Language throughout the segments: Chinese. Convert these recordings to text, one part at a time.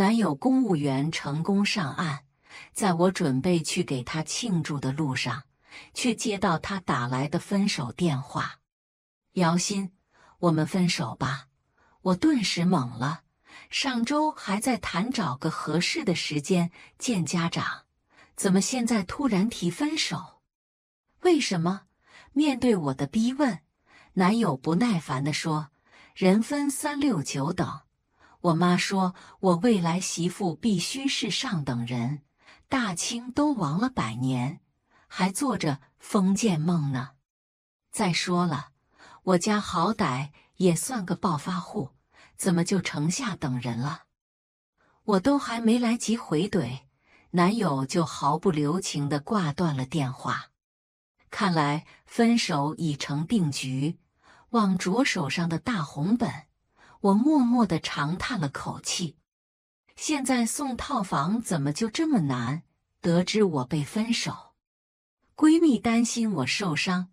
男友公务员成功上岸，在我准备去给他庆祝的路上，却接到他打来的分手电话。姚鑫，我们分手吧！我顿时懵了。上周还在谈找个合适的时间见家长，怎么现在突然提分手？为什么？面对我的逼问，男友不耐烦地说：“人分三六九等，我妈说我未来媳妇必须是上等人。大清都亡了百年，还做着封建梦呢。再说了，我家好歹也算个暴发户。”怎么就成下等人了？我都还没来及回怼，男友就毫不留情地挂断了电话。看来分手已成定局。望着手上的大红本，我默默地长叹了口气。现在送套房怎么就这么难？得知我被分手，闺蜜担心我受伤，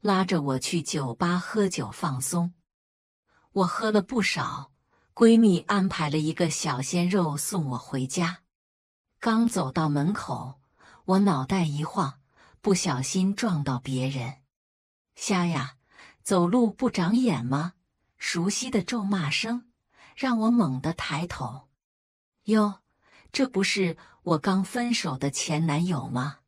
拉着我去酒吧喝酒放松。我喝了不少。闺蜜安排了一个小鲜肉送我回家，刚走到门口，我脑袋一晃，不小心撞到别人。瞎呀，走路不长眼吗？熟悉的咒骂声让我猛地抬头。哟，这不是我刚分手的前男友吗？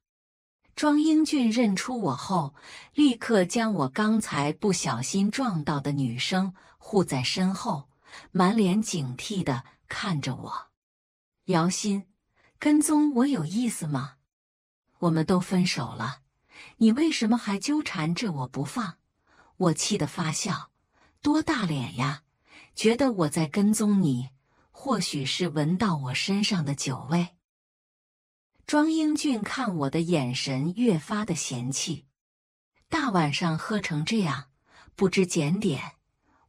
庄英俊认出我后，立刻将我刚才不小心撞到的女生护在身后。满脸警惕的看着我，姚鑫，跟踪我有意思吗？我们都分手了，你为什么还纠缠着我不放？我气得发笑，多大脸呀？觉得我在跟踪你，或许是闻到我身上的酒味。庄英俊看我的眼神越发的嫌弃，大晚上喝成这样，不知检点。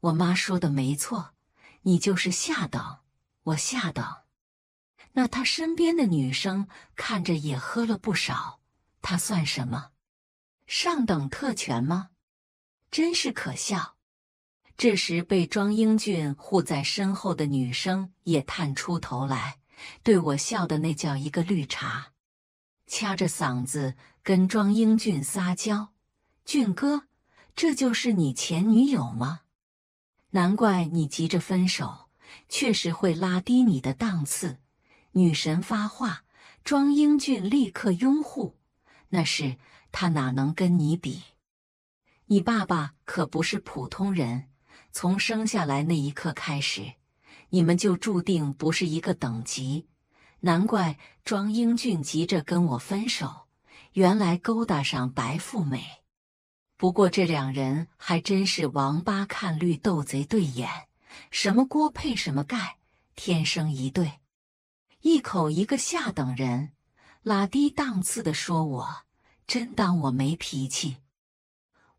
我妈说的没错。你就是下等，我下等。那他身边的女生看着也喝了不少，他算什么？上等特权吗？真是可笑。这时被庄英俊护在身后的女生也探出头来，对我笑的那叫一个绿茶，掐着嗓子跟庄英俊撒娇：“俊哥，这就是你前女友吗？”难怪你急着分手，确实会拉低你的档次。女神发话，庄英俊立刻拥护。那是他哪能跟你比？你爸爸可不是普通人，从生下来那一刻开始，你们就注定不是一个等级。难怪庄英俊急着跟我分手，原来勾搭上白富美。不过这两人还真是王八看绿，豆贼对眼，什么锅配什么盖，天生一对。一口一个下等人，拉低档次的说我，真当我没脾气？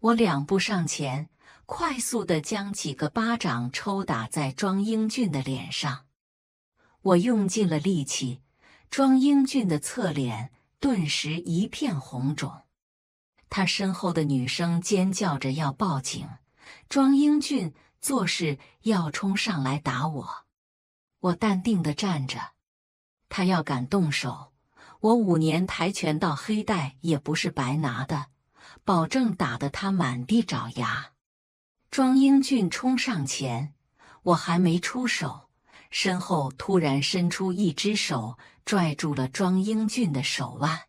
我两步上前，快速的将几个巴掌抽打在庄英俊的脸上。我用尽了力气，庄英俊的侧脸顿时一片红肿。他身后的女生尖叫着要报警，庄英俊作势要冲上来打我。我淡定地站着，他要敢动手，我五年跆拳道黑带也不是白拿的，保证打得他满地找牙。庄英俊冲上前，我还没出手，身后突然伸出一只手拽住了庄英俊的手腕。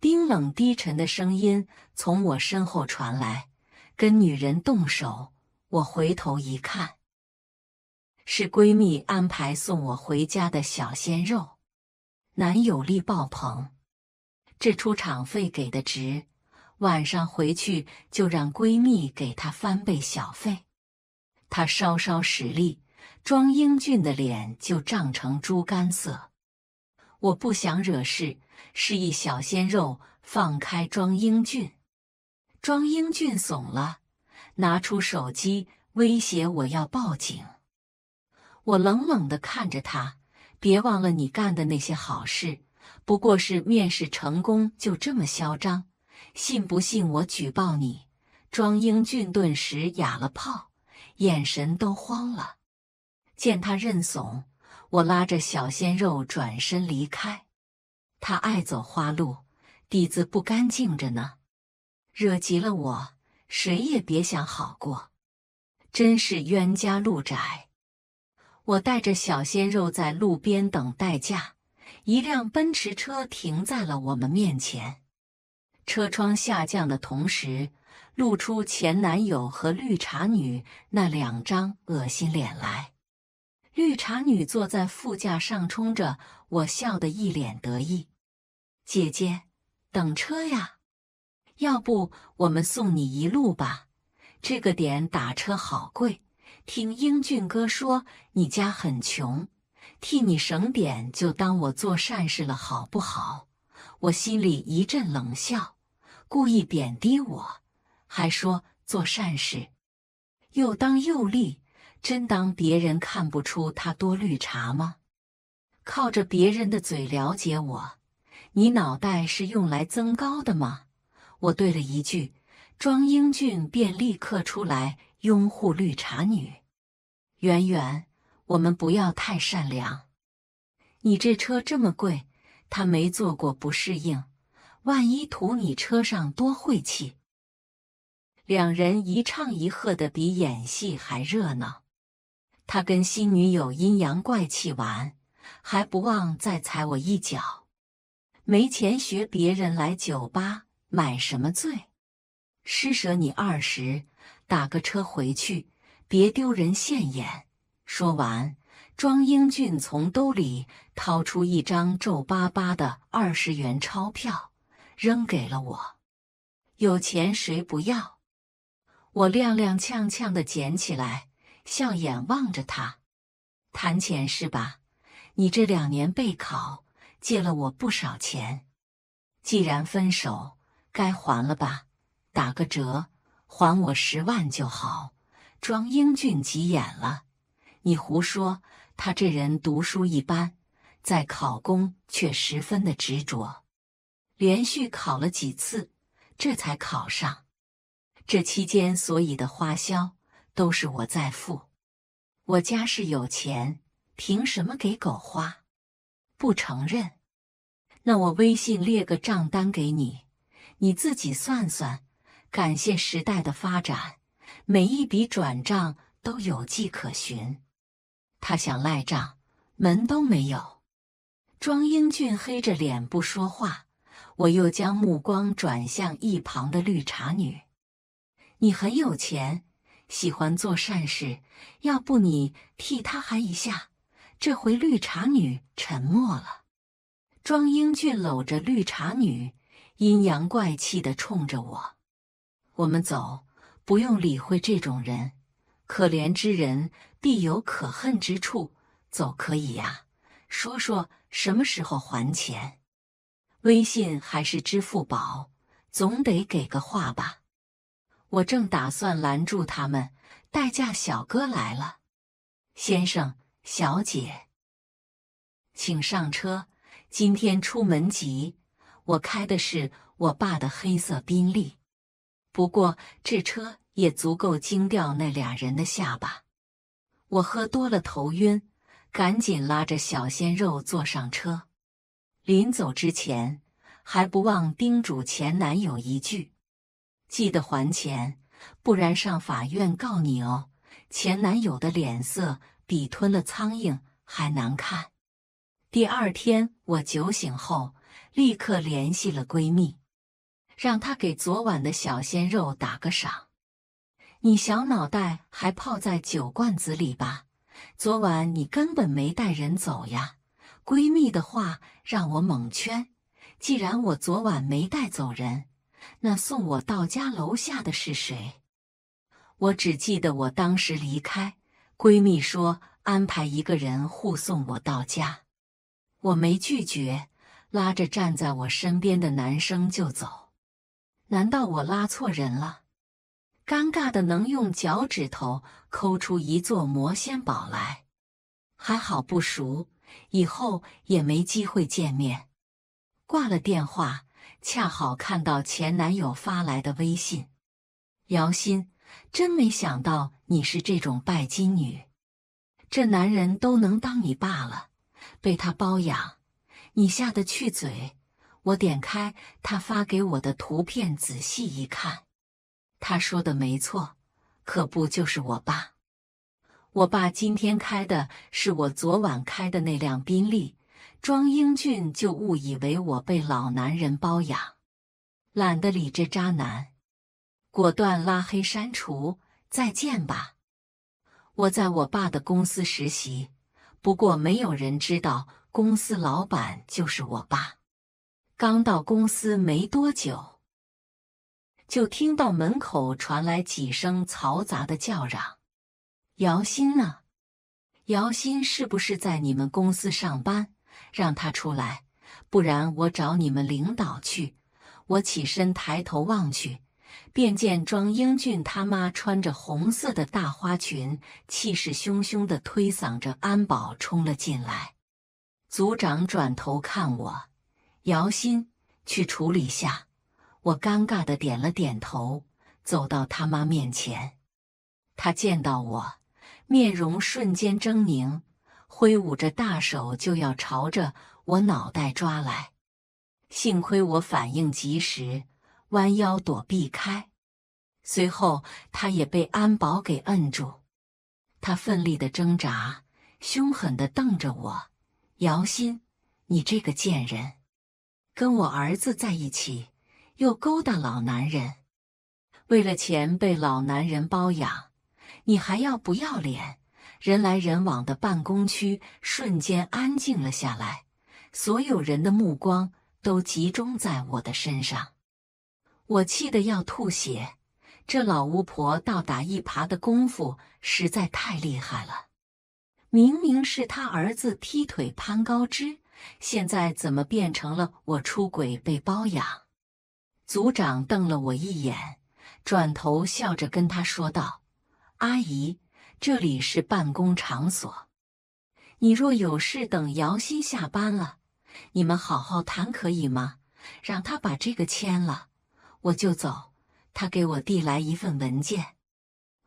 冰冷低沉的声音从我身后传来：“跟女人动手。”我回头一看，是闺蜜安排送我回家的小鲜肉，男友力爆棚，这出场费给的值，晚上回去就让闺蜜给他翻倍小费。他稍稍使力，庄英俊的脸就涨成猪肝色。我不想惹事。示意小鲜肉放开庄英俊，庄英俊怂了，拿出手机威胁我要报警。我冷冷地看着他，别忘了你干的那些好事，不过是面试成功就这么嚣张？信不信我举报你？庄英俊顿时哑了炮，眼神都慌了。见他认怂，我拉着小鲜肉转身离开，他爱走花路，底子不干净着呢，惹急了我，谁也别想好过，真是冤家路窄。我带着小鲜肉在路边等代驾，一辆奔驰车停在了我们面前，车窗下降的同时，露出前男友和绿茶女那两张恶心脸来。绿茶女坐在副驾上冲着我笑得一脸得意。姐姐，等车呀？要不我们送你一路吧？这个点打车好贵。听英俊哥说你家很穷，替你省点就当我做善事了，好不好？我心里一阵冷笑，故意贬低我，还说做善事，又当又立。真当别人看不出他多绿茶吗？靠着别人的嘴了解我，你脑袋是用来增高的吗？我对了一句，庄英俊便立刻出来拥护绿茶女。圆圆，我们不要太善良。你这车这么贵，他没坐过不适应，万一图你车上多晦气。两人一唱一和的，比演戏还热闹。他跟新女友阴阳怪气完，还不忘再踩我一脚。没钱学别人来酒吧买什么醉？施舍你二十，打个车回去，别丢人现眼。说完，庄英俊从兜里掏出一张皱巴巴的二十元钞票，扔给了我。有钱谁不要？我踉踉跄跄的捡起来。笑眼望着他，谈钱是吧？你这两年备考借了我不少钱，既然分手，该还了吧？打个折，还我十万就好。庄英俊急眼了，你胡说！他这人读书一般，在考公却十分的执着，连续考了几次，这才考上。这期间所以的花销。都是我在付，我家是有钱，凭什么给狗花？不承认？那我微信列个账单给你，你自己算算。感谢时代的发展，每一笔转账都有迹可循。他想赖账，门都没有。庄英俊黑着脸不说话，我又将目光转向一旁的绿茶女，你很有钱。喜欢做善事，要不你替他喊一下。这回绿茶女沉默了。庄英俊搂着绿茶女，阴阳怪气的冲着我：“我们走，不用理会这种人。可怜之人必有可恨之处。走可以呀，说说什么时候还钱？微信还是支付宝？总得给个话吧。”我正打算拦住他们，代驾小哥来了，先生、小姐，请上车。今天出门急，我开的是我爸的黑色宾利，不过这车也足够惊掉那俩人的下巴。我喝多了头晕，赶紧拉着小鲜肉坐上车。临走之前，还不忘叮嘱前男友一句。记得还钱，不然上法院告你哦。前男友的脸色比吞了苍蝇还难看。第二天我酒醒后，立刻联系了闺蜜，让她给昨晚的小鲜肉打个赏。你小脑袋还泡在酒罐子里吧？昨晚你根本没带人走呀。闺蜜的话让我蒙圈。既然我昨晚没带走人。那送我到家楼下的是谁？我只记得我当时离开，闺蜜说安排一个人护送我到家，我没拒绝，拉着站在我身边的男生就走。难道我拉错人了？尴尬的能用脚趾头抠出一座魔仙堡来。还好不熟，以后也没机会见面。挂了电话。恰好看到前男友发来的微信，姚鑫，真没想到你是这种拜金女。这男人都能当你爸了，被他包养，你下得去嘴？我点开他发给我的图片，仔细一看，他说的没错，可不就是我爸？我爸今天开的是我昨晚开的那辆宾利，庄英俊就误以为我被老男人包养，懒得理这渣男，果断拉黑删除，再见吧。我在我爸的公司实习，不过没有人知道公司老板就是我爸。刚到公司没多久，就听到门口传来几声嘈杂的叫嚷：“姚鑫呢？姚鑫是不是在你们公司上班？让他出来，不然我找你们领导去。”我起身抬头望去，便见庄英俊他妈穿着红色的大花裙，气势汹汹地推搡着安保冲了进来。组长转头看我。姚鑫，去处理下。我尴尬的点了点头，走到他妈面前。他见到我，面容瞬间狰狞，挥舞着大手就要朝着我脑袋抓来。幸亏我反应及时，弯腰躲避开。随后，他也被安保给摁住。他奋力的挣扎，凶狠的瞪着我：“姚鑫，你这个贱人！”跟我儿子在一起，又勾搭老男人，为了钱被老男人包养，你还要不要脸？人来人往的办公区瞬间安静了下来，所有人的目光都集中在我的身上，我气得要吐血。这老巫婆倒打一耙的功夫实在太厉害了，明明是他儿子劈腿攀高枝。现在怎么变成了我出轨被包养？组长瞪了我一眼，转头笑着跟他说道：“阿姨，这里是办公场所，你若有事，等姚鑫下班了，你们好好谈，可以吗？让他把这个签了，我就走。”他给我递来一份文件，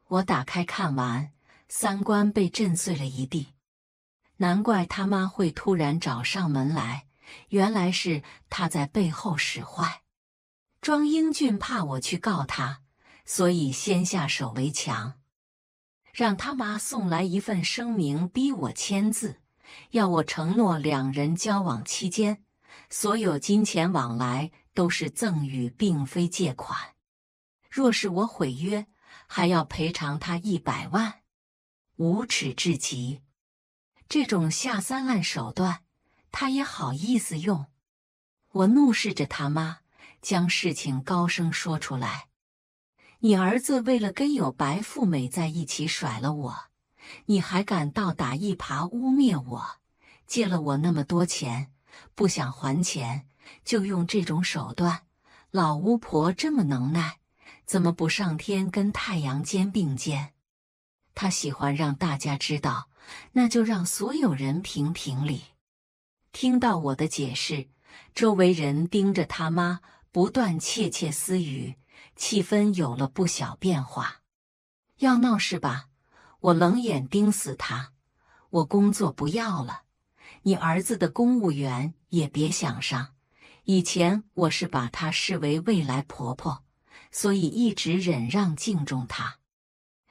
我打开看完，三观被震碎了一地。难怪他妈会突然找上门来，原来是他在背后使坏。庄英俊怕我去告他，所以先下手为强，让他妈送来一份声明，逼我签字，要我承诺两人交往期间，所有金钱往来都是赠与，并非借款。若是我毁约，还要赔偿他一百万，无耻至极。这种下三滥手段，他也好意思用？我怒视着他妈，将事情高声说出来：“你儿子为了跟有白富美在一起甩了我，你还敢倒打一耙污蔑我？借了我那么多钱，不想还钱，就用这种手段？老巫婆这么能耐，怎么不上天跟太阳肩并肩？他喜欢让大家知道。”那就让所有人评评理。听到我的解释，周围人盯着他妈，不断窃窃私语，气氛有了不小变化。要闹是吧？我冷眼盯死他。我工作不要了，你儿子的公务员也别想上。以前我是把她视为未来婆婆，所以一直忍让敬重她。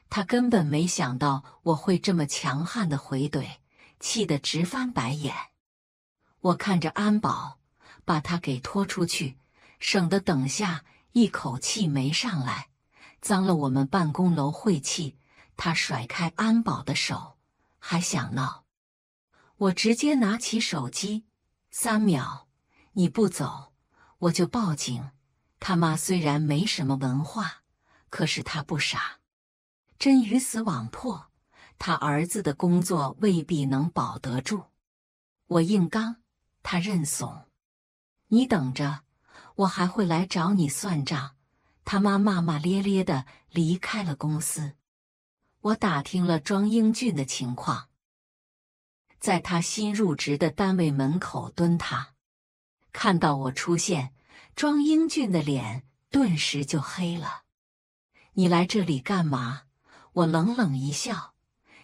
他根本没想到我会这么强悍的回怼，气得直翻白眼。我看着安保，把他给拖出去，省得等下一口气没上来，脏了我们办公楼晦气。他甩开安保的手，还想闹，我直接拿起手机，三秒，你不走，我就报警。他妈虽然没什么文化，可是他不傻。真鱼死网破，他儿子的工作未必能保得住。我硬刚，他认怂。你等着，我还会来找你算账。他妈骂骂咧咧的离开了公司。我打听了庄英俊的情况，在他新入职的单位门口蹲他，看到我出现，庄英俊的脸顿时就黑了。你来这里干嘛？我冷冷一笑：“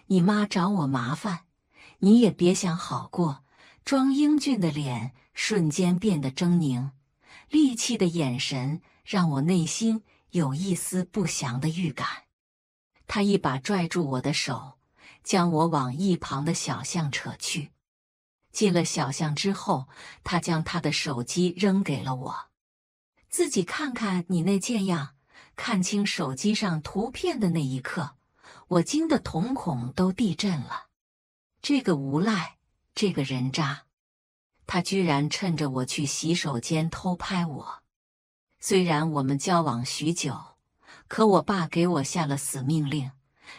你妈找我麻烦，你也别想好过。”庄英俊的脸瞬间变得狰狞，戾气的眼神让我内心有一丝不祥的预感。他一把拽住我的手，将我往一旁的小巷扯去。进了小巷之后，他将他的手机扔给了我，自己看看你那贱样。看清手机上图片的那一刻，我惊得瞳孔都地震了。这个无赖！这个人渣，他居然趁着我去洗手间偷拍我。虽然我们交往许久，可我爸给我下了死命令：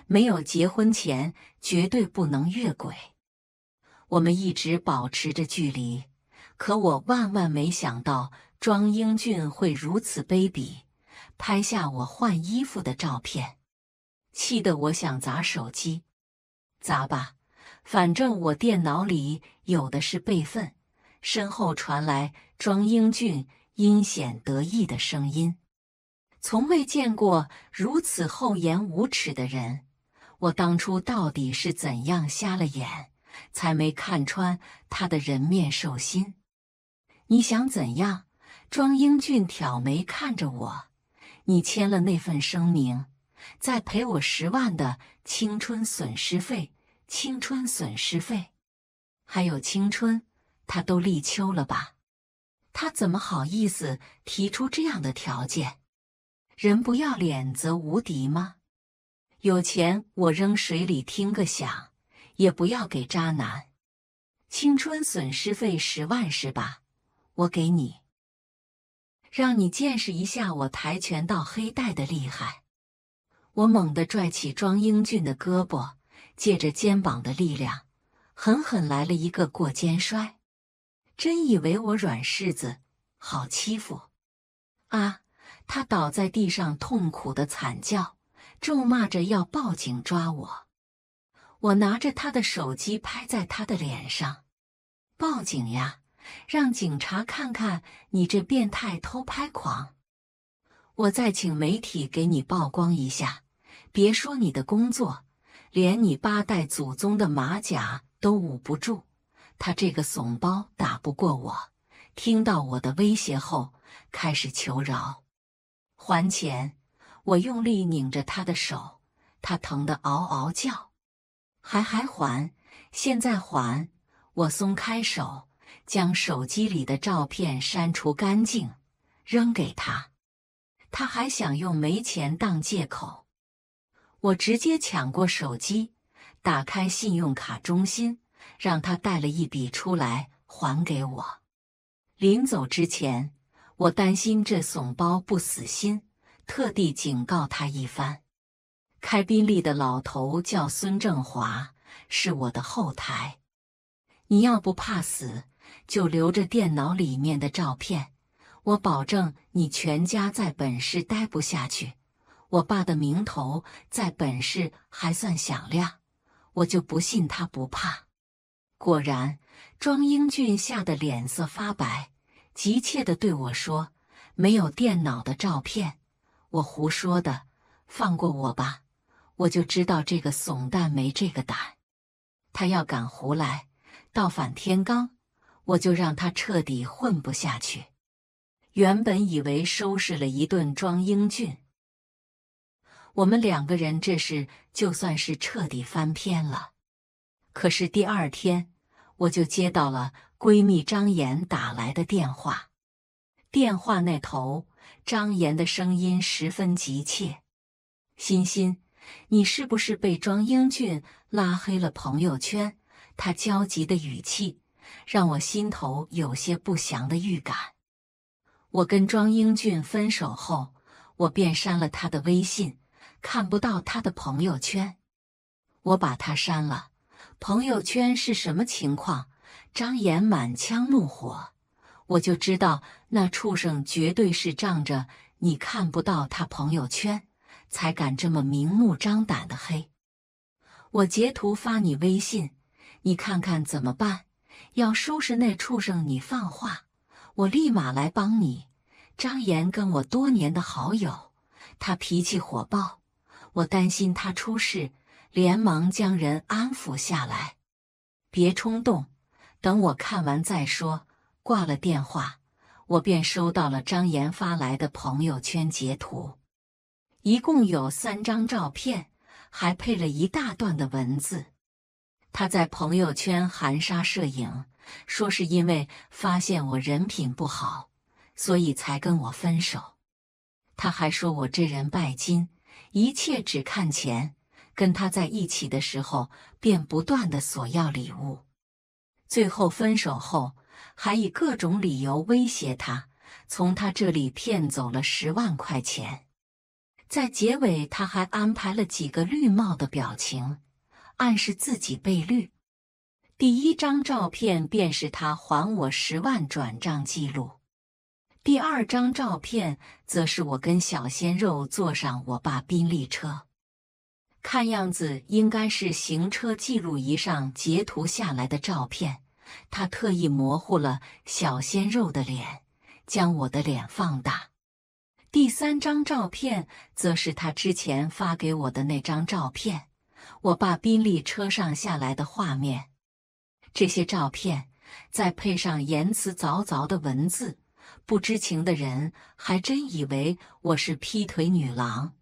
没有结婚前绝对不能越轨。我们一直保持着距离，可我万万没想到庄英俊会如此卑鄙，拍下我换衣服的照片，气得我想砸手机。砸吧！反正我电脑里有的是备份。身后传来庄英俊阴险得意的声音：“从未见过如此厚颜无耻的人！我当初到底是怎样瞎了眼，才没看穿他的人面兽心？你想怎样？”庄英俊挑眉看着我：“你签了那份声明，再赔我十万的青春损失费。”青春损失费，还有青春，他都立秋了吧？他怎么好意思提出这样的条件？人不要脸则无敌吗？有钱我扔水里听个响，也不要给渣男。青春损失费十万是吧？我给你，让你见识一下我跆拳道黑带的厉害。我猛地拽起庄英俊的胳膊。借着肩膀的力量，狠狠来了一个过肩摔。真以为我软柿子好欺负啊！他倒在地上，痛苦的惨叫，咒骂着要报警抓我。我拿着他的手机拍在他的脸上：“报警呀！让警察看看你这变态偷拍狂！我再请媒体给你曝光一下，别说你的工作。”连你八代祖宗的马甲都捂不住，他这个怂包打不过我。听到我的威胁后，开始求饶，还钱。我用力拧着他的手，他疼得嗷嗷叫。还还还！现在还！我松开手，将手机里的照片删除干净，扔给他。他还想用没钱当借口。我直接抢过手机，打开信用卡中心，让他带了一笔出来还给我。临走之前，我担心这怂包不死心，特地警告他一番。开宾利的老头叫孙正华，是我的后台。你要不怕死，就留着电脑里面的照片，我保证你全家在本市待不下去。我爸的名头在本市还算响亮，我就不信他不怕。果然，庄英俊吓得脸色发白，急切地对我说：“没有电脑的照片，我胡说的，放过我吧！我就知道这个怂蛋没这个胆，他要敢胡来，倒反天罡，我就让他彻底混不下去。”原本以为收拾了一顿庄英俊。我们两个人这是就算是彻底翻篇了。可是第二天，我就接到了闺蜜张岩打来的电话。电话那头，张岩的声音十分急切：“欣欣，你是不是被庄英俊拉黑了朋友圈？”他焦急的语气让我心头有些不祥的预感。我跟庄英俊分手后，我便删了他的微信。看不到他的朋友圈，我把他删了。朋友圈是什么情况？张岩满腔怒火，我就知道那畜生绝对是仗着你看不到他朋友圈，才敢这么明目张胆的黑。我截图发你微信，你看看怎么办？要收拾那畜生，你放话，我立马来帮你。张岩跟我多年的好友，他脾气火爆。我担心他出事，连忙将人安抚下来。别冲动，等我看完再说。挂了电话，我便收到了张岩发来的朋友圈截图，一共有三张照片，还配了一大段的文字。他在朋友圈含沙射影，说是因为发现我人品不好，所以才跟我分手。他还说我这人拜金，一切只看钱。跟他在一起的时候，便不断的索要礼物，最后分手后，还以各种理由威胁他，从他这里骗走了十万块钱。在结尾，他还安排了几个绿帽的表情，暗示自己被绿。第一张照片便是他还我十万转账记录，第二张照片则是我跟小鲜肉坐上我爸宾利车。看样子应该是行车记录仪上截图下来的照片，他特意模糊了小鲜肉的脸，将我的脸放大。第三张照片则是他之前发给我的那张照片，我爸宾利车上下来的画面。这些照片再配上言辞凿凿的文字，不知情的人还真以为我是劈腿女郎。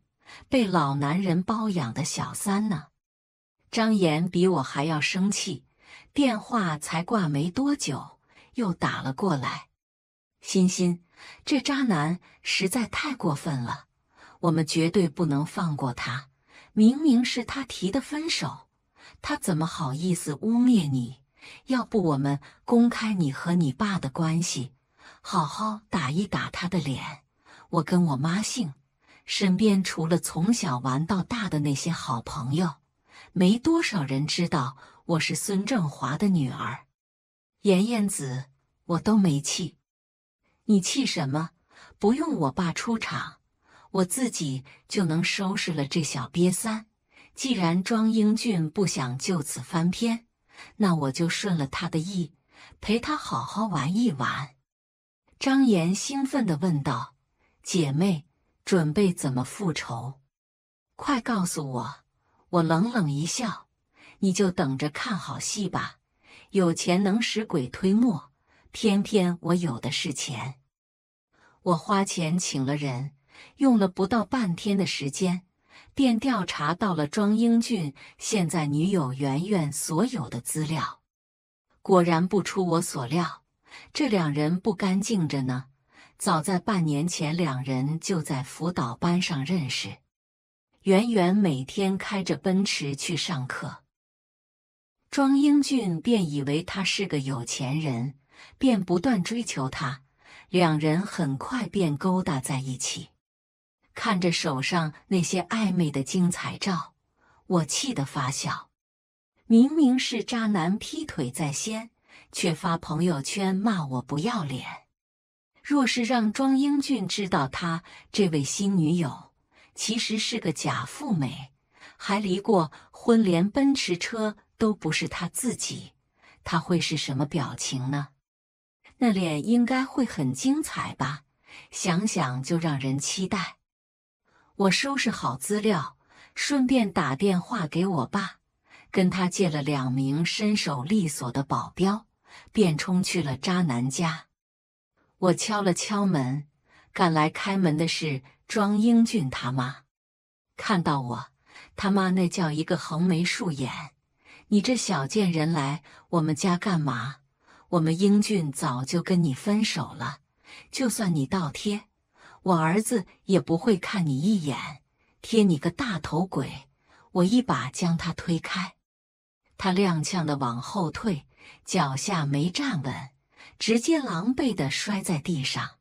被老男人包养的小三呢？张岩比我还要生气，电话才挂没多久，又打了过来。欣欣，这渣男实在太过分了，我们绝对不能放过他。明明是他提的分手，他怎么好意思污蔑你？要不我们公开你和你爸的关系，好好打一打他的脸。我跟我妈姓。身边除了从小玩到大的那些好朋友，没多少人知道我是孙正华的女儿。妍妍子，我都没气，你气什么？不用我爸出场，我自己就能收拾了这小瘪三。既然庄英俊不想就此翻篇，那我就顺了他的意，陪他好好玩一玩。张岩兴奋地问道：“姐妹。”准备怎么复仇？快告诉我！我冷冷一笑：“你就等着看好戏吧。有钱能使鬼推磨，偏偏我有的是钱。我花钱请了人，用了不到半天的时间，便调查到了庄英俊现在女友圆圆所有的资料。果然不出我所料，这两人不干净着呢。”早在半年前，两人就在辅导班上认识。圆圆每天开着奔驰去上课，庄英俊便以为他是个有钱人，便不断追求她。两人很快便勾搭在一起。看着手上那些暧昧的精彩照，我气得发笑。明明是渣男劈腿在先，却发朋友圈骂我不要脸。若是让庄英俊知道他这位新女友其实是个假富美，还离过婚，连奔驰车都不是他自己，他会是什么表情呢？那脸应该会很精彩吧？想想就让人期待。我收拾好资料，顺便打电话给我爸，跟他借了两名身手利索的保镖，便冲去了渣男家。我敲了敲门，赶来开门的是庄英俊他妈。看到我，他妈那叫一个横眉竖眼：“你这小贱人来我们家干嘛？我们英俊早就跟你分手了，就算你倒贴，我儿子也不会看你一眼，贴你个大头鬼！”我一把将他推开，他踉跄的往后退，脚下没站稳。直接狼狈地摔在地上，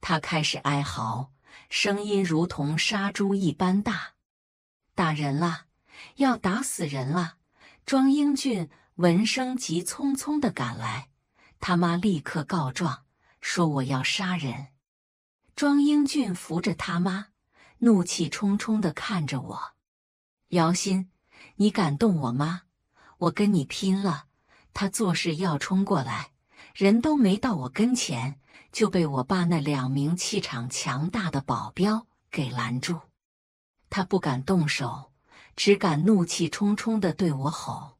他开始哀嚎，声音如同杀猪一般大：“打人了，要打死人了！”庄英俊闻声急匆匆地赶来，他妈立刻告状说：“我要杀人。”庄英俊扶着他妈，怒气冲冲地看着我：“姚鑫，你敢动我妈，我跟你拼了！”他做事要冲过来。人都没到我跟前，就被我爸那两名气场强大的保镖给拦住。他不敢动手，只敢怒气冲冲地对我吼：“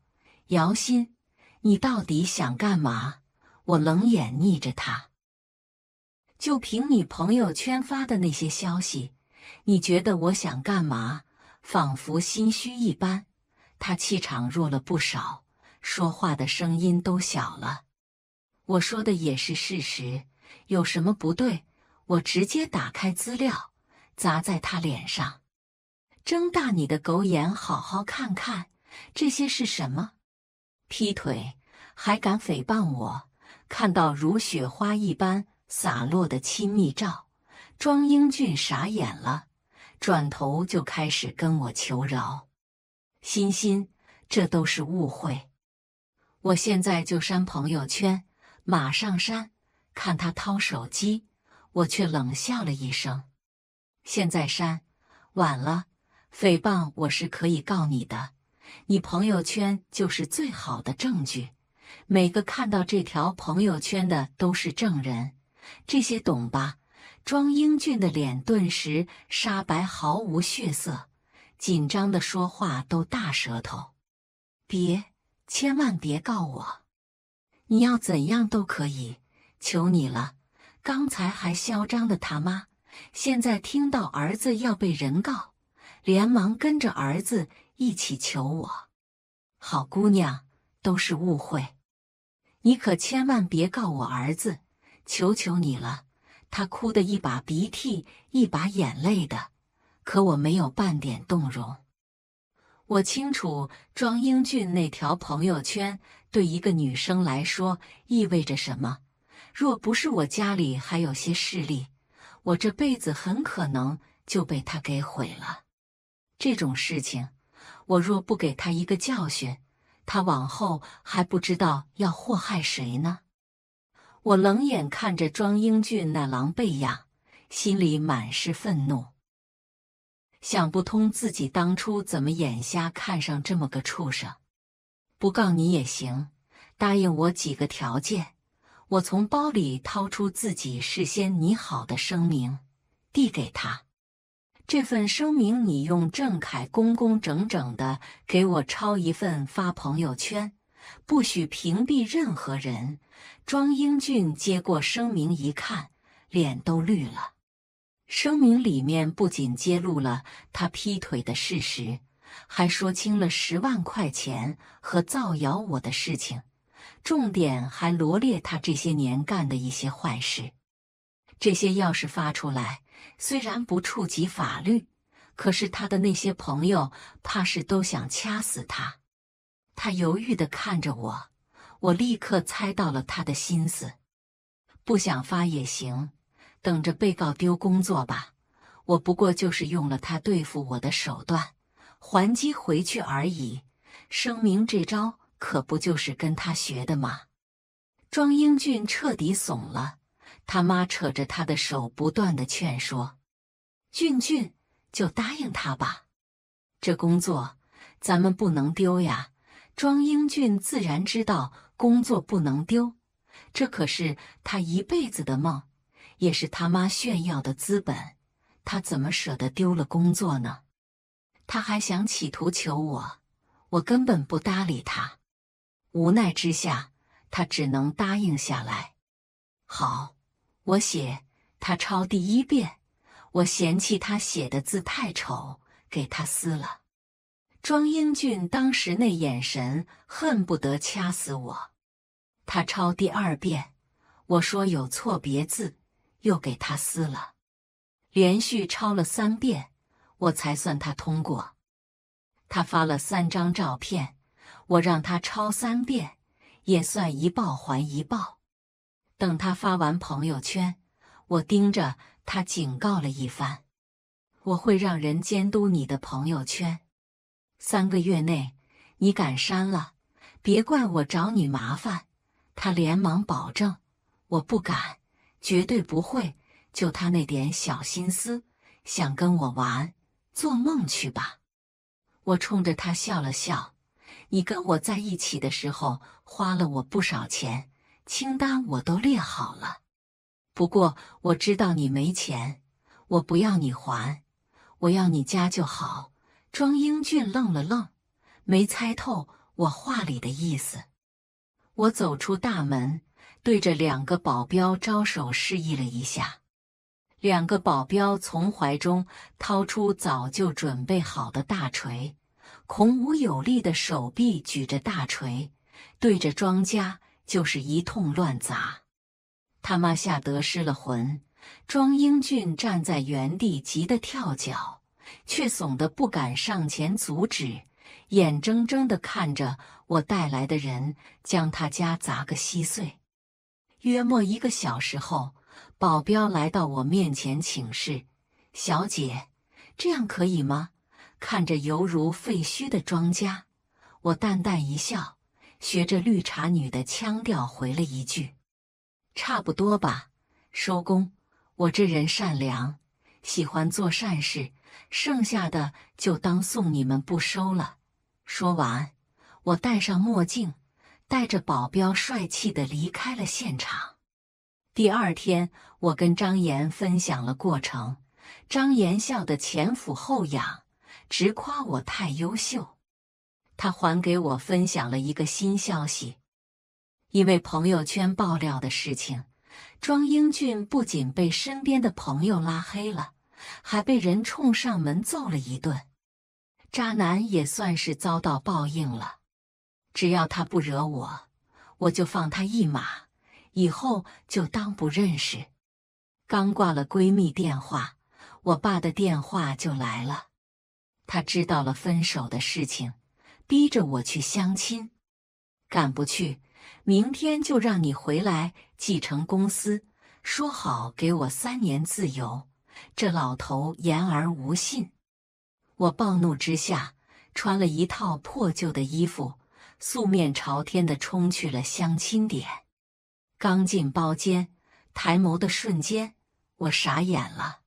姚鑫，你到底想干嘛？”我冷眼睨着他。就凭你朋友圈发的那些消息，你觉得我想干嘛？仿佛心虚一般，他气场弱了不少，说话的声音都小了。我说的也是事实，有什么不对？我直接打开资料，砸在他脸上。睁大你的狗眼，好好看看，这些是什么？劈腿，还敢诽谤我？看到如雪花一般。洒落的亲密照，庄英俊傻眼了，转头就开始跟我求饶。欣欣，这都是误会，我现在就删朋友圈，马上删。看他掏手机，我却冷笑了一声。现在删，晚了。诽谤我是可以告你的，你朋友圈就是最好的证据，每个看到这条朋友圈的都是证人。这些懂吧？庄英俊的脸顿时煞白，毫无血色，紧张的说话都大舌头。别，千万别告我！你要怎样都可以，求你了。刚才还嚣张的他妈，现在听到儿子要被人告，连忙跟着儿子一起求我。好姑娘，都是误会，你可千万别告我儿子。求求你了！他哭得一把鼻涕一把眼泪的，可我没有半点动容。我清楚庄英俊那条朋友圈对一个女生来说意味着什么。若不是我家里还有些势力，我这辈子很可能就被他给毁了。这种事情，我若不给他一个教训，他往后还不知道要祸害谁呢。我冷眼看着庄英俊那狼狈样，心里满是愤怒，想不通自己当初怎么眼瞎看上这么个畜生。不告你也行，答应我几个条件。我从包里掏出自己事先拟好的声明，递给他。这份声明你用郑恺工工整整的给我抄一份发朋友圈。不许屏蔽任何人。庄英俊接过声明一看，脸都绿了。声明里面不仅揭露了他劈腿的事实，还说清了十万块钱和造谣我的事情，重点还罗列他这些年干的一些坏事。这些要是发出来，虽然不触及法律，可是他的那些朋友怕是都想掐死他。他犹豫地看着我，我立刻猜到了他的心思。不想发也行，等着被告丢工作吧。我不过就是用了他对付我的手段，还击回去而已。声明这招可不就是跟他学的吗？庄英俊彻底怂了，他妈扯着他的手，不断的劝说：“俊俊，就答应他吧，这工作咱们不能丢呀。”庄英俊自然知道工作不能丢，这可是他一辈子的梦，也是他妈炫耀的资本。他怎么舍得丢了工作呢？他还想企图求我，我根本不搭理他。无奈之下，他只能答应下来。好，我写。他抄第一遍，我嫌弃他写的字太丑，给他撕了。庄英俊当时那眼神，恨不得掐死我。他抄第二遍，我说有错别字，又给他撕了。连续抄了三遍，我才算他通过。他发了三张照片，我让他抄三遍，也算一报还一报。等他发完朋友圈，我盯着他警告了一番：我会让人监督你的朋友圈。三个月内，你敢删了，别怪我找你麻烦。他连忙保证：“我不敢，绝对不会。就他那点小心思，想跟我玩，做梦去吧！”我冲着他笑了笑：“你跟我在一起的时候，花了我不少钱，清单我都列好了。不过我知道你没钱，我不要你还，我要你家就好。”庄英俊愣了愣，没猜透我话里的意思。我走出大门，对着两个保镖招手示意了一下。两个保镖从怀中掏出早就准备好的大锤，孔武有力的手臂举着大锤，对着庄家就是一通乱砸。他妈吓得失了魂。庄英俊站在原地，急得跳脚，却怂得不敢上前阻止，眼睁睁地看着我带来的人将他家砸个稀碎。约莫一个小时后，保镖来到我面前请示：“小姐，这样可以吗？”看着犹如废墟的庄家，我淡淡一笑，学着绿茶女的腔调回了一句：“差不多吧。”收工。我这人善良，喜欢做善事，剩下的就当送你们不收了。说完，我戴上墨镜，带着保镖帅气的离开了现场。第二天，我跟张岩分享了过程，张岩笑得前俯后仰，直夸我太优秀。他还给我分享了一个新消息，因为朋友圈爆料的事情。庄英俊不仅被身边的朋友拉黑了，还被人冲上门揍了一顿。渣男也算是遭到报应了。只要他不惹我，我就放他一马，以后就当不认识。刚挂了闺蜜电话，我爸的电话就来了。他知道了分手的事情，逼着我去相亲，敢不去？明天就让你回来继承公司，说好给我三年自由。这老头言而无信，我暴怒之下，穿了一套破旧的衣服，素面朝天的冲去了相亲点。刚进包间，抬眸的瞬间，我傻眼了。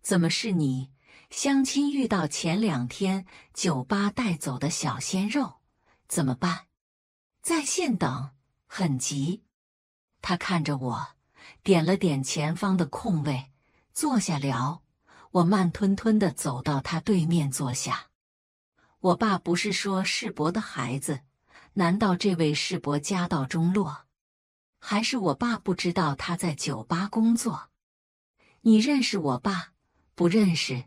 怎么是你？相亲遇到前两天酒吧带走的小鲜肉，怎么办？在线等，很急。他看着我，点了点前方的空位，坐下聊。我慢吞吞地走到他对面坐下。我爸不是说世伯的孩子？难道这位世伯家道中落？还是我爸不知道他在酒吧工作？你认识我爸？不认识。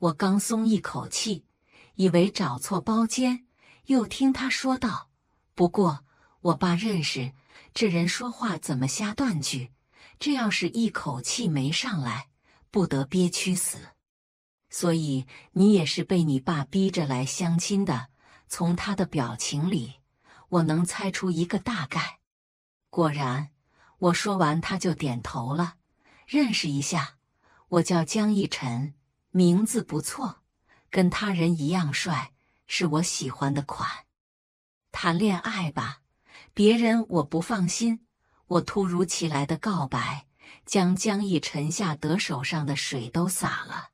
我刚松一口气，以为找错包间，又听他说道。不过，我爸认识这人，说话怎么瞎断句？这要是一口气没上来，不得憋屈死。所以你也是被你爸逼着来相亲的。从他的表情里，我能猜出一个大概。果然，我说完他就点头了。认识一下，我叫江逸晨，名字不错，跟他人一样帅，是我喜欢的款。谈恋爱吧，别人我不放心。我突如其来的告白，将江逸晨下得手上的水都洒了。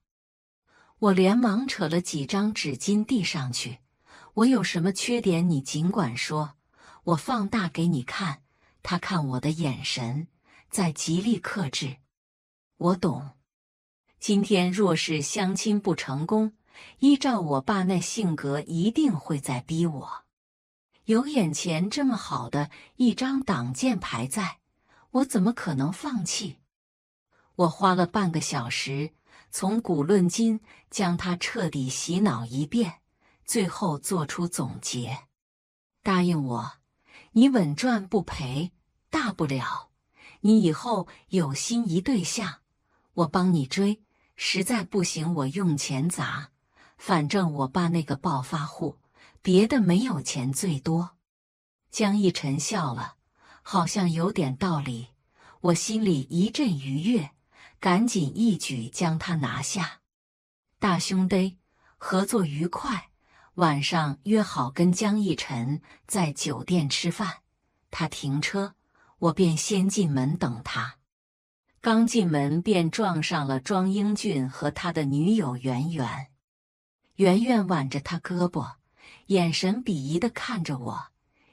我连忙扯了几张纸巾递上去。我有什么缺点，你尽管说，我放大给你看。他看我的眼神在极力克制。我懂。今天若是相亲不成功，依照我爸那性格，一定会再逼我。有眼前这么好的一张挡箭牌在，我怎么可能放弃？我花了半个小时，从古论今将他彻底洗脑一遍，最后做出总结：答应我，你稳赚不赔，大不了你以后有心仪对象，我帮你追；实在不行，我用钱砸。反正我爸那个暴发户。别的没有钱最多，江逸晨笑了，好像有点道理。我心里一阵愉悦，赶紧一举将他拿下。大兄弟，合作愉快。晚上约好跟江逸晨在酒店吃饭，他停车，我便先进门等他。刚进门便撞上了庄英俊和他的女友圆圆，圆圆挽着他胳膊。眼神鄙夷的看着我，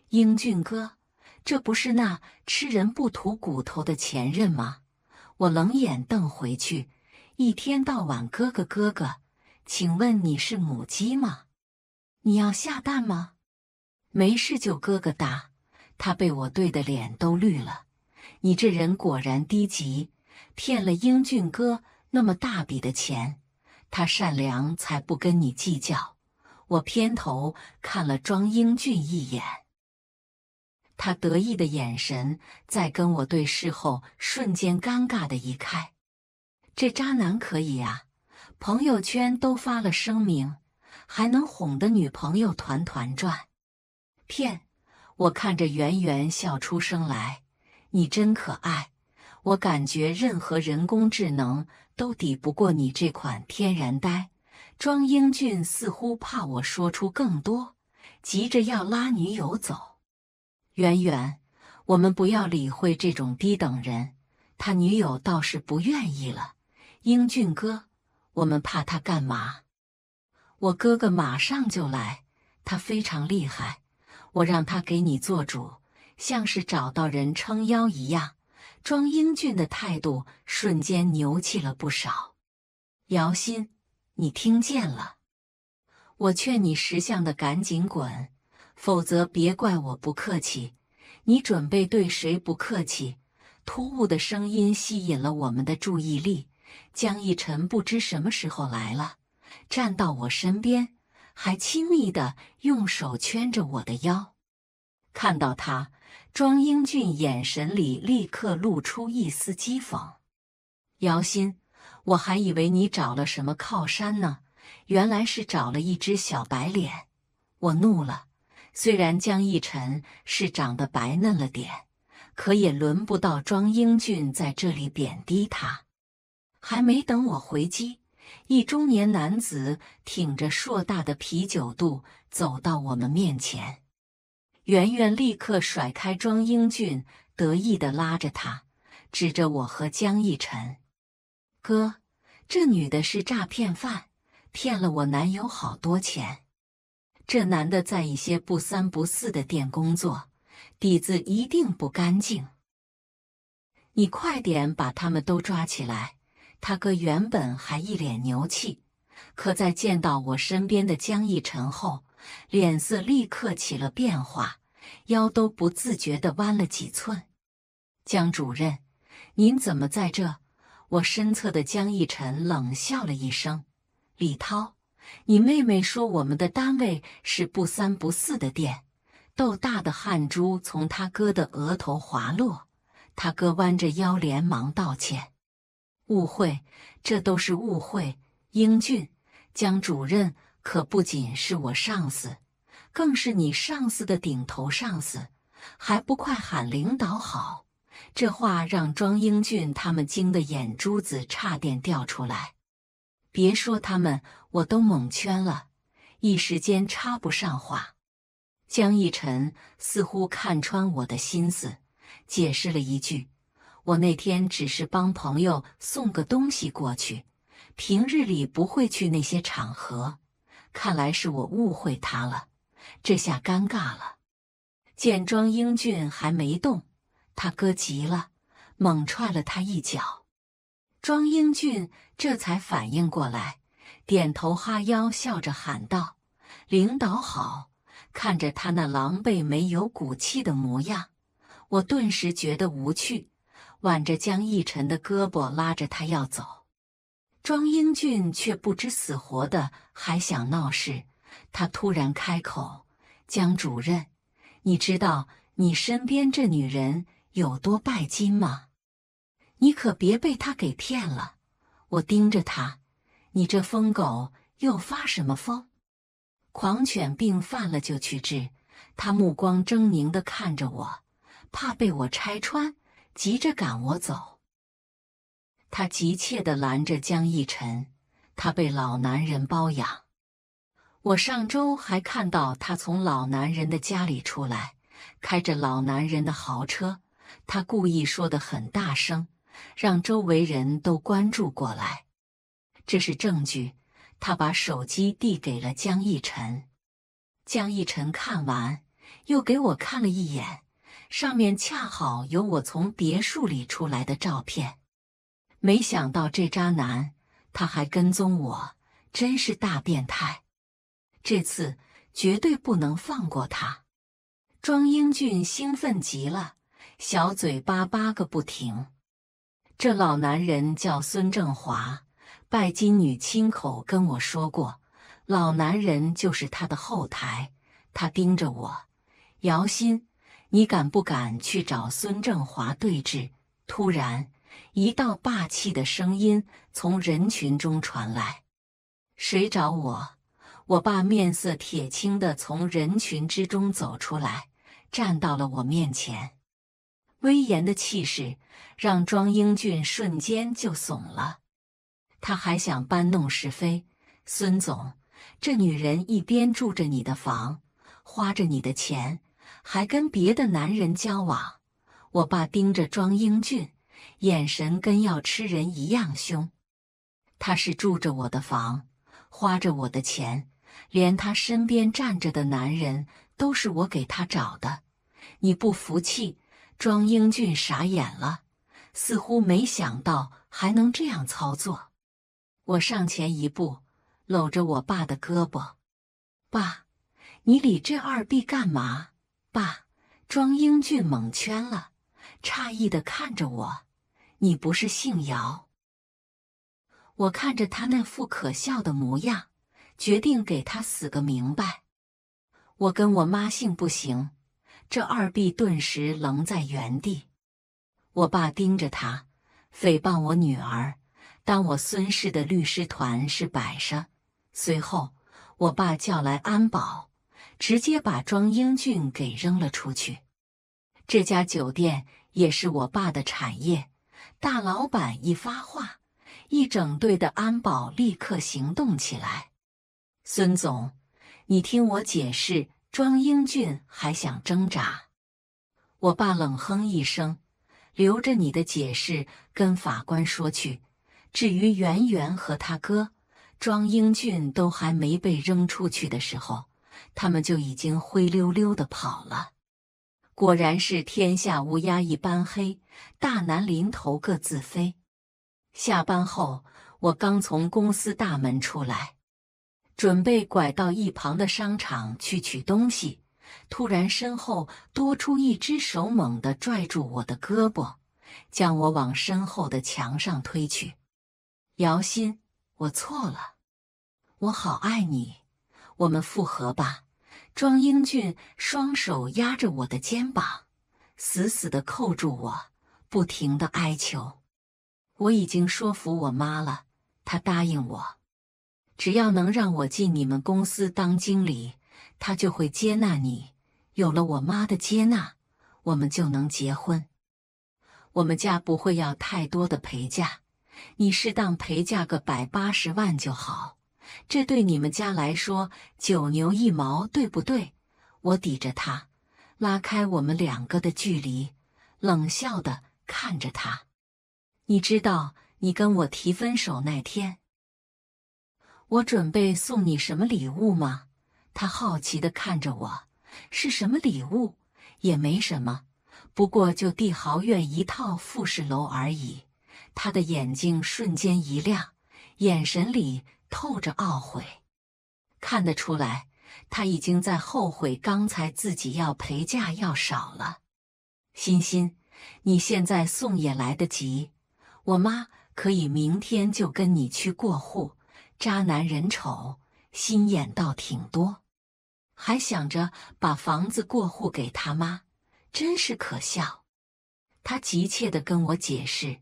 英俊哥，这不是那吃人不吐骨头的前任吗？我冷眼瞪回去，一天到晚哥哥哥哥，请问你是母鸡吗？你要下蛋吗？没事就疙疙瘩。他被我怼的脸都绿了。你这人果然低级，骗了英俊哥那么大笔的钱。他善良才不跟你计较。我偏头看了庄英俊一眼，他得意的眼神在跟我对视后，瞬间尴尬的移开。这渣男可以呀，朋友圈都发了声明，还能哄得女朋友团团转。骗！我看着圆圆笑出声来，你真可爱。我感觉任何人工智能都抵不过你这款天然呆。庄英俊似乎怕我说出更多，急着要拉女友走。圆圆，我们不要理会这种低等人。他女友倒是不愿意了。英俊哥，我们怕他干嘛？我哥哥马上就来，他非常厉害。我让他给你做主，像是找到人撑腰一样。庄英俊的态度瞬间牛气了不少。姚鑫，你听见了？我劝你识相的赶紧滚，否则别怪我不客气。你准备对谁不客气？突兀的声音吸引了我们的注意力。江逸晨不知什么时候来了，站到我身边，还亲密的用手圈着我的腰。看到他。庄英俊眼神里立刻露出一丝讥讽。姚鑫，我还以为你找了什么靠山呢，原来是找了一只小白脸。我怒了。虽然江逸晨是长得白嫩了点，可也轮不到庄英俊在这里贬低他。还没等我回击，一中年男子挺着硕大的啤酒肚走到我们面前。圆圆立刻甩开庄英俊，得意地拉着他，指着我和江逸晨：“哥，这女的是诈骗犯，骗了我男友好多钱。这男的在一些不三不四的店工作，底子一定不干净。你快点把他们都抓起来！”他哥原本还一脸牛气，可在见到我身边的江逸晨后。脸色立刻起了变化，腰都不自觉地弯了几寸。江主任，您怎么在这？我身侧的江逸晨冷笑了一声：“李涛，你妹妹说我们的单位是不三不四的店。”豆大的汗珠从他哥的额头滑落，他哥弯着腰连忙道歉：“误会，这都是误会。”英俊，江主任。可不仅是我上司，更是你上司的顶头上司，还不快喊领导好！这话让庄英俊他们惊得眼珠子差点掉出来。别说他们，我都蒙圈了，一时间插不上话。江逸晨似乎看穿我的心思，解释了一句：“我那天只是帮朋友送个东西过去，平日里不会去那些场合。”看来是我误会他了，这下尴尬了。见庄英俊还没动，他哥急了，猛踹了他一脚。庄英俊这才反应过来，点头哈腰，笑着喊道：“领导好！”看着他那狼狈没有骨气的模样，我顿时觉得无趣，挽着江逸晨的胳膊拉着他要走。庄英俊却不知死活的，还想闹事。他突然开口：“江主任，你知道你身边这女人有多拜金吗？你可别被她给骗了。”我盯着他：“你这疯狗又发什么疯？狂犬病犯了就去治。”他目光狰狞的看着我，怕被我拆穿，急着赶我走。他急切地拦着江逸晨，他被老男人包养。我上周还看到他从老男人的家里出来，开着老男人的豪车。他故意说得很大声，让周围人都关注过来。这是证据。他把手机递给了江逸晨。江逸晨看完，又给我看了一眼，上面恰好有我从别墅里出来的照片。没想到这渣男，他还跟踪我，真是大变态！这次绝对不能放过他。庄英俊兴奋极了，小嘴巴叭个不停。这老男人叫孙正华，拜金女亲口跟我说过，老男人就是他的后台。他盯着我，姚鑫，你敢不敢去找孙正华对峙？突然，一道霸气的声音从人群中传来：“谁找我？”我爸面色铁青的从人群之中走出来，站到了我面前。威严的气势让庄英俊瞬间就怂了，他还想搬弄是非。孙总，这女人一边住着你的房，花着你的钱，还跟别的男人交往。我爸盯着庄英俊，眼神跟要吃人一样凶。他是住着我的房，花着我的钱，连他身边站着的男人都是我给他找的。你不服气？庄英俊傻眼了，似乎没想到还能这样操作。我上前一步，搂着我爸的胳膊：“爸，你理这二逼干嘛？”爸，庄英俊蒙圈了，诧异的看着我：“你不是姓姚？”我看着他那副可笑的模样，决定给他死个明白。我跟我妈姓不行。这二婢顿时愣在原地，我爸盯着他，诽谤我女儿，当我孙氏的律师团是摆设。随后，我爸叫来安保，直接把庄英俊给扔了出去。这家酒店也是我爸的产业，大老板一发话，一整队的安保立刻行动起来。孙总，你听我解释。庄英俊还想挣扎，我爸冷哼一声，留着你的解释跟法官说去。至于圆圆和他哥庄英俊都还没被扔出去的时候，他们就已经灰溜溜的跑了。果然是天下乌鸦一般黑，大难临头各自飞。下班后，我刚从公司大门出来。准备拐到一旁的商场去取东西，突然身后多出一只手，猛地拽住我的胳膊，将我往身后的墙上推去。姚鑫，我错了，我好爱你，我们复合吧。庄英俊双手压着我的肩膀，死死地扣住我，不停地哀求。我已经说服我妈了，她答应我。只要能让我进你们公司当经理，他就会接纳你。有了我妈的接纳，我们就能结婚。我们家不会要太多的陪嫁，你适当陪嫁个百八十万就好。这对你们家来说九牛一毛，对不对？我抵着他，拉开我们两个的距离，冷笑的看着他。你知道，你跟我提分手那天。我准备送你什么礼物吗？他好奇地看着我，是什么礼物？也没什么，不过就帝豪苑一套复式楼而已。他的眼睛瞬间一亮，眼神里透着懊悔，看得出来他已经在后悔刚才自己要陪嫁要少了。欣欣，你现在送也来得及，我妈可以明天就跟你去过户。渣男人丑，心眼倒挺多，还想着把房子过户给他妈，真是可笑。他急切地跟我解释：“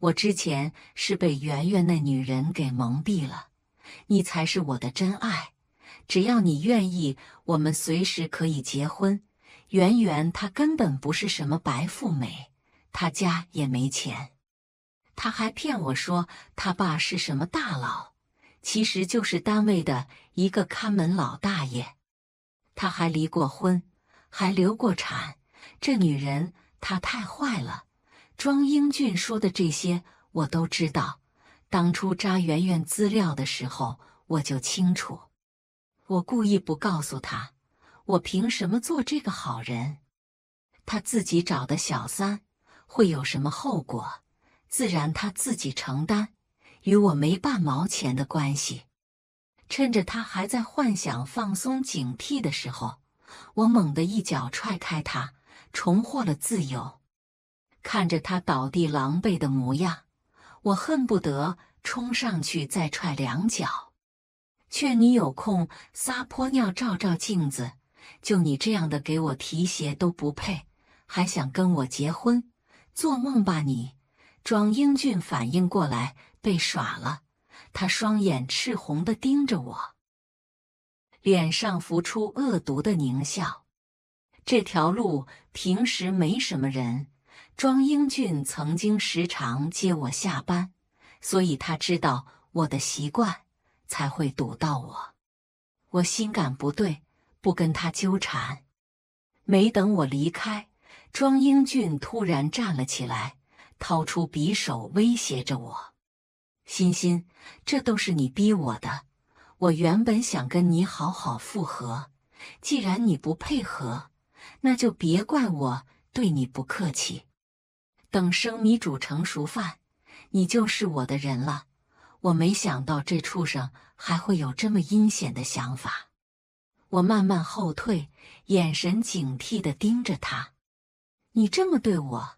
我之前是被圆圆那女人给蒙蔽了，你才是我的真爱。只要你愿意，我们随时可以结婚。圆圆她根本不是什么白富美，她家也没钱。他还骗我说他爸是什么大佬。”其实就是单位的一个看门老大爷，他还离过婚，还流过产。这女人她太坏了。庄英俊说的这些我都知道。当初扎圆圆资料的时候我就清楚。我故意不告诉他，我凭什么做这个好人？他自己找的小三会有什么后果？自然他自己承担。与我没半毛钱的关系。趁着他还在幻想放松警惕的时候，我猛地一脚踹开他，重获了自由。看着他倒地狼狈的模样，我恨不得冲上去再踹两脚。劝你有空撒泼尿照照镜子，就你这样的给我提鞋都不配，还想跟我结婚？做梦吧你！庄英俊反应过来，被耍了。他双眼赤红的盯着我，脸上浮出恶毒的狞笑。这条路平时没什么人。庄英俊曾经时常接我下班，所以他知道我的习惯，才会堵到我。我心感不对，不跟他纠缠。没等我离开，庄英俊突然站了起来，掏出匕首威胁着我：“欣欣，这都是你逼我的。我原本想跟你好好复合，既然你不配合，那就别怪我对你不客气。”等生米煮成熟饭，你就是我的人了。我没想到这畜生还会有这么阴险的想法。我慢慢后退，眼神警惕地盯着他。你这么对我，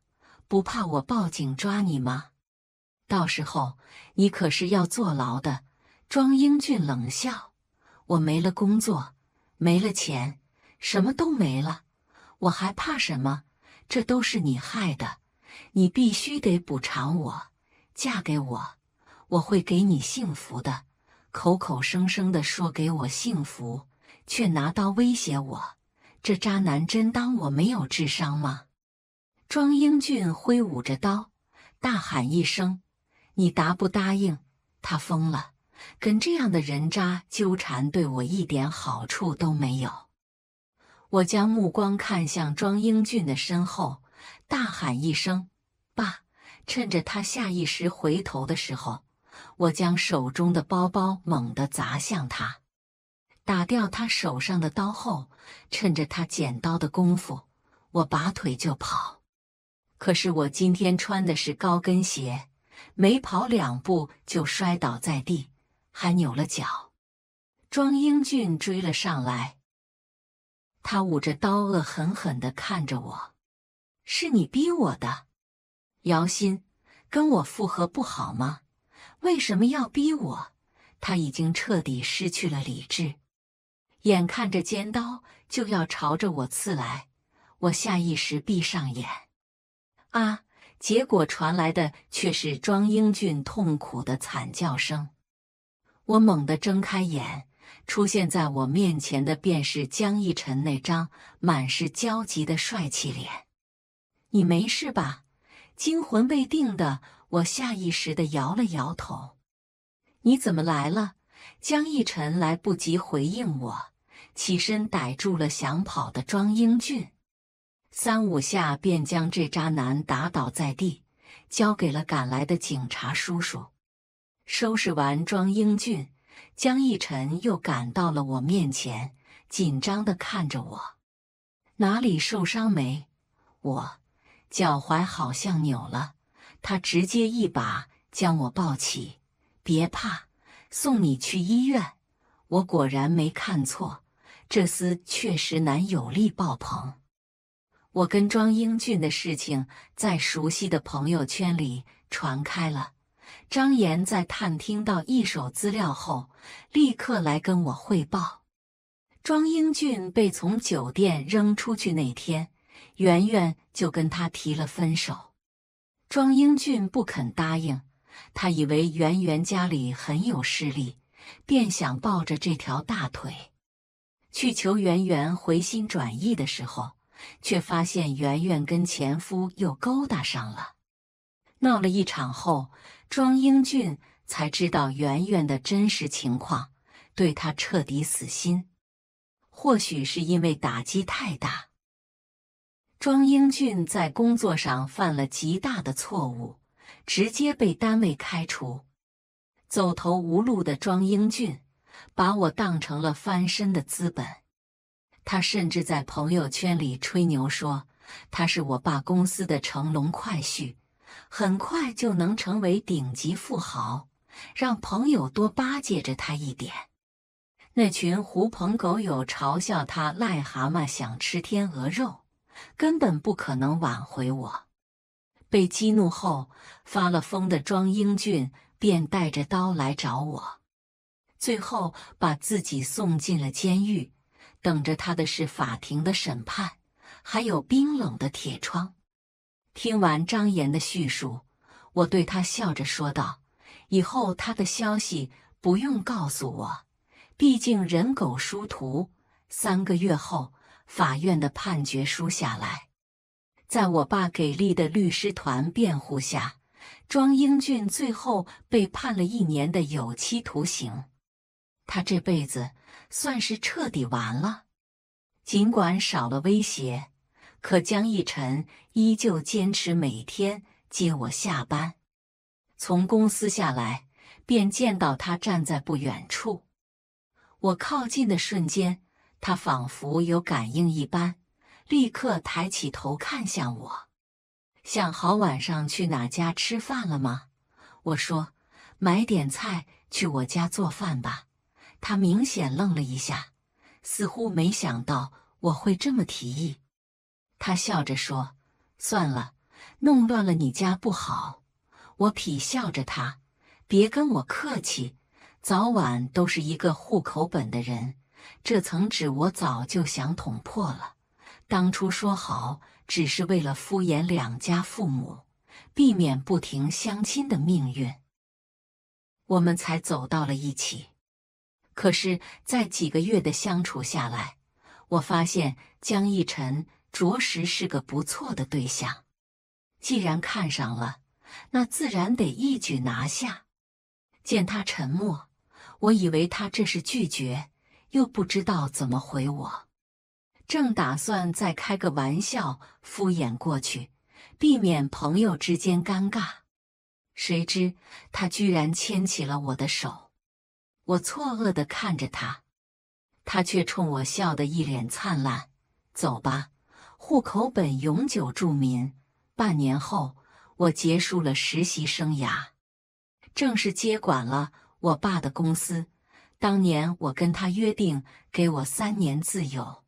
不怕我报警抓你吗？到时候你可是要坐牢的。庄英俊冷笑：“我没了工作，没了钱，什么都没了，我还怕什么？这都是你害的。”你必须得补偿我，嫁给我，我会给你幸福的。口口声声的说给我幸福，却拿刀威胁我，这渣男真当我没有智商吗？庄英俊挥舞着刀，大喊一声：“你答不答应？”他疯了，跟这样的人渣纠缠，对我一点好处都没有。我将目光看向庄英俊的身后。大喊一声：“爸！”趁着他下意识回头的时候，我将手中的包包猛地砸向他，打掉他手上的刀后，趁着他捡刀的功夫，我拔腿就跑。可是我今天穿的是高跟鞋，没跑两步就摔倒在地，还扭了脚。庄英俊追了上来，他捂着刀，恶狠狠地看着我。是你逼我的，姚鑫，跟我复合不好吗？为什么要逼我？他已经彻底失去了理智，眼看着尖刀就要朝着我刺来，我下意识闭上眼。啊！结果传来的却是庄英俊痛苦的惨叫声。我猛地睁开眼，出现在我面前的便是江逸晨那张满是焦急的帅气脸。你没事吧？惊魂未定的我下意识的摇了摇头。你怎么来了？江逸晨来不及回应我，起身逮住了想跑的庄英俊，三五下便将这渣男打倒在地，交给了赶来的警察叔叔。收拾完庄英俊，江逸晨又赶到了我面前，紧张的看着我：“哪里受伤没？”我。脚踝好像扭了，他直接一把将我抱起，别怕，送你去医院。我果然没看错，这厮确实男友力爆棚。我跟庄英俊的事情在熟悉的朋友圈里传开了，张岩在探听到一手资料后，立刻来跟我汇报。庄英俊被从酒店扔出去那天。圆圆就跟他提了分手，庄英俊不肯答应。他以为圆圆家里很有势力，便想抱着这条大腿去求圆圆回心转意的时候，却发现圆圆跟前夫又勾搭上了。闹了一场后，庄英俊才知道圆圆的真实情况，对他彻底死心。或许是因为打击太大。庄英俊在工作上犯了极大的错误，直接被单位开除。走投无路的庄英俊把我当成了翻身的资本，他甚至在朋友圈里吹牛说他是我爸公司的乘龙快婿，很快就能成为顶级富豪，让朋友多巴结着他一点。那群狐朋狗友嘲笑他癞蛤蟆想吃天鹅肉，根本不可能挽回我。被激怒后发了疯的庄英俊便带着刀来找我，最后把自己送进了监狱。等着他的是法庭的审判，还有冰冷的铁窗。听完张岩的叙述，我对他笑着说道：“以后他的消息不用告诉我，毕竟人狗殊途。”三个月后，法院的判决书下来，在我爸给力的律师团辩护下，庄英俊最后被判了一年的有期徒刑。他这辈子。算是彻底完了。尽管少了威胁，可江逸晨依旧坚持每天接我下班。从公司下来，便见到他站在不远处。我靠近的瞬间，他仿佛有感应一般，立刻抬起头看向我。想好晚上去哪家吃饭了吗？我说：“买点菜去我家做饭吧。”他明显愣了一下，似乎没想到我会这么提议。他笑着说：“算了，弄乱了你家不好。”我痞笑着他：“别跟我客气，早晚都是一个户口本的人，这层纸我早就想捅破了。当初说好，只是为了敷衍两家父母，避免不停相亲的命运，我们才走到了一起。”可是，在几个月的相处下来，我发现江逸晨着实是个不错的对象。既然看上了，那自然得一举拿下。见他沉默，我以为他这是拒绝，又不知道怎么回我，正打算再开个玩笑敷衍过去，避免朋友之间尴尬，谁知他居然牵起了我的手。我错愕地看着他，他却冲我笑得一脸灿烂。走吧，户口本永久住民。半年后，我结束了实习生涯，正式接管了我爸的公司。当年我跟他约定，给我三年自由。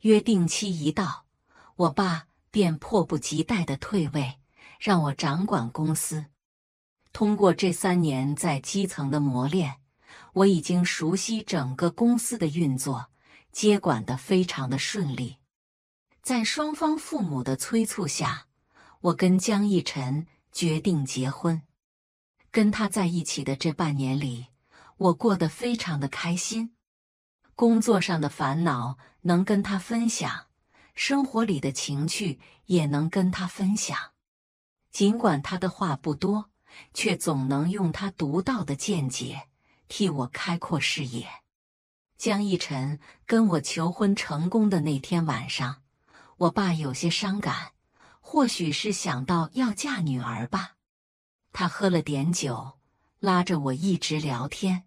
约定期一到，我爸便迫不及待的退位，让我掌管公司。通过这三年在基层的磨练。我已经熟悉整个公司的运作，接管的非常的顺利。在双方父母的催促下，我跟江逸晨决定结婚。跟他在一起的这半年里，我过得非常的开心。工作上的烦恼能跟他分享，生活里的情趣也能跟他分享。尽管他的话不多，却总能用他独到的见解。替我开阔视野。江逸晨跟我求婚成功的那天晚上，我爸有些伤感，或许是想到要嫁女儿吧。他喝了点酒，拉着我一直聊天。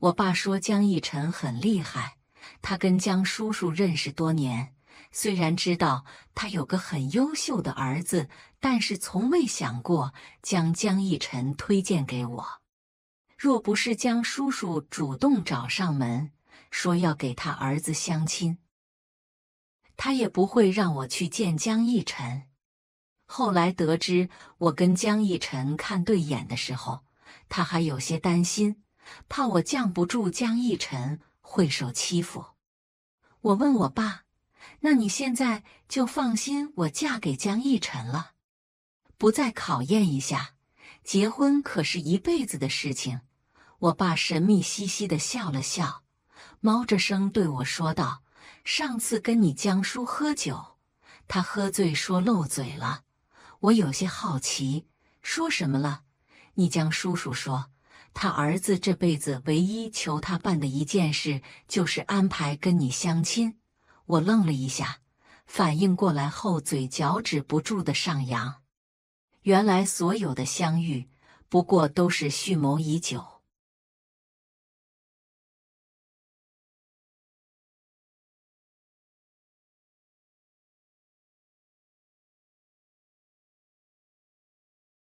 我爸说江逸晨很厉害，他跟江叔叔认识多年，虽然知道他有个很优秀的儿子，但是从未想过将江逸晨推荐给我。若不是江叔叔主动找上门，说要给他儿子相亲，他也不会让我去见江逸晨。后来得知我跟江逸晨看对眼的时候，他还有些担心，怕我降不住江逸晨会受欺负。我问我爸：“那你现在就放心我嫁给江逸晨了，不再考验一下？结婚可是一辈子的事情。”我爸神秘兮兮的笑了笑，猫着声对我说道：“上次跟你江叔喝酒，他喝醉说漏嘴了。我有些好奇，说什么了？你江叔叔说，他儿子这辈子唯一求他办的一件事，就是安排跟你相亲。”我愣了一下，反应过来后，嘴角止不住的上扬。原来所有的相遇，不过都是蓄谋已久。